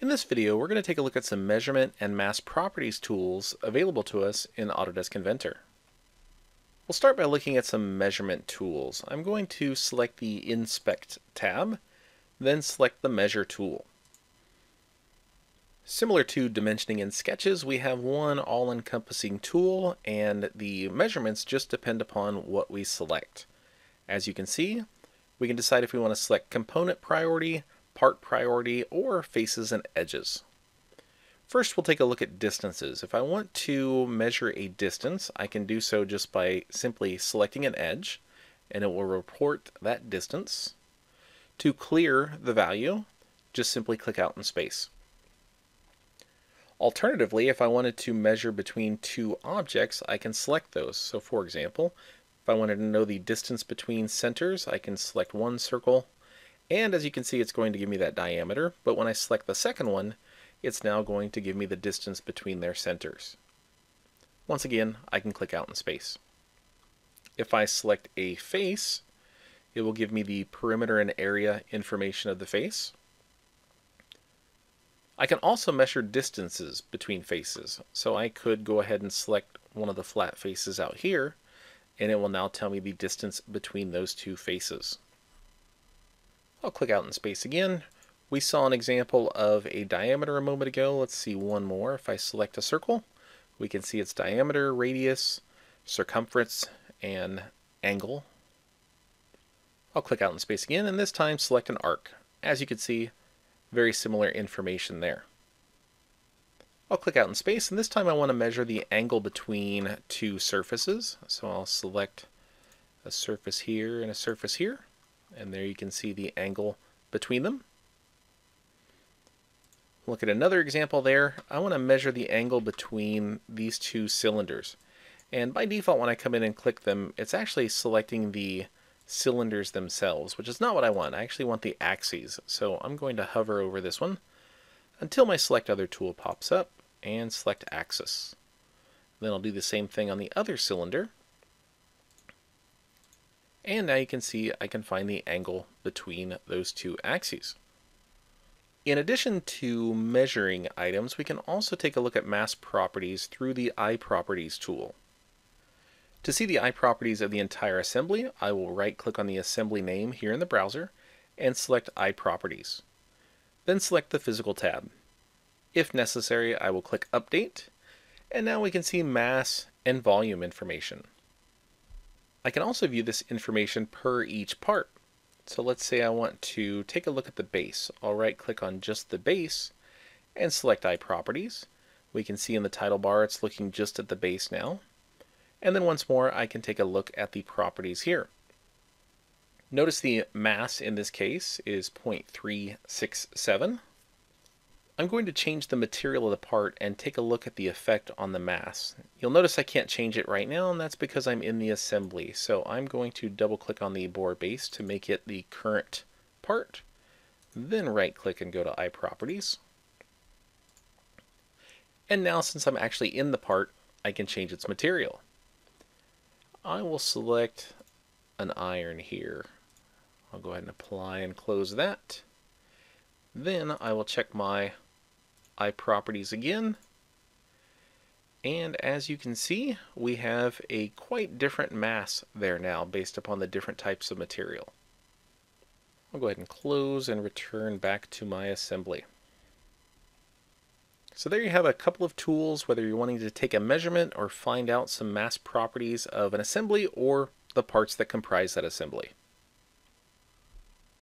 In this video, we're going to take a look at some measurement and mass properties tools available to us in Autodesk Inventor. We'll start by looking at some measurement tools. I'm going to select the Inspect tab, then select the Measure tool. Similar to dimensioning in sketches, we have one all-encompassing tool, and the measurements just depend upon what we select. As you can see, we can decide if we want to select component priority, part priority, or faces and edges. First, we'll take a look at distances. If I want to measure a distance, I can do so just by simply selecting an edge, and it will report that distance. To clear the value, just simply click out in space. Alternatively, if I wanted to measure between two objects, I can select those. So for example, if I wanted to know the distance between centers, I can select one circle and as you can see, it's going to give me that diameter, but when I select the second one, it's now going to give me the distance between their centers. Once again, I can click out in space. If I select a face, it will give me the perimeter and area information of the face. I can also measure distances between faces. So I could go ahead and select one of the flat faces out here, and it will now tell me the distance between those two faces. I'll click out in space again. We saw an example of a diameter a moment ago. Let's see one more. If I select a circle, we can see its diameter, radius, circumference, and angle. I'll click out in space again, and this time select an arc. As you can see, very similar information there. I'll click out in space, and this time I want to measure the angle between two surfaces. So I'll select a surface here and a surface here and there you can see the angle between them. Look at another example there. I want to measure the angle between these two cylinders. And by default, when I come in and click them, it's actually selecting the cylinders themselves, which is not what I want. I actually want the axes. So I'm going to hover over this one until my Select Other tool pops up and select Axis. Then I'll do the same thing on the other cylinder. And now you can see I can find the angle between those two axes. In addition to measuring items, we can also take a look at mass properties through the iProperties tool. To see the iProperties of the entire assembly, I will right-click on the assembly name here in the browser and select iProperties. Then select the Physical tab. If necessary, I will click Update, and now we can see mass and volume information. I can also view this information per each part. So let's say I want to take a look at the base. I'll right click on just the base and select iProperties. We can see in the title bar it's looking just at the base now. And then once more I can take a look at the properties here. Notice the mass in this case is 0.367 I'm going to change the material of the part and take a look at the effect on the mass. You'll notice I can't change it right now and that's because I'm in the assembly. So I'm going to double click on the bore base to make it the current part. Then right click and go to iProperties. And now since I'm actually in the part, I can change its material. I will select an iron here. I'll go ahead and apply and close that. Then I will check my iProperties again. And as you can see, we have a quite different mass there now based upon the different types of material. I'll go ahead and close and return back to my assembly. So there you have a couple of tools, whether you're wanting to take a measurement or find out some mass properties of an assembly or the parts that comprise that assembly.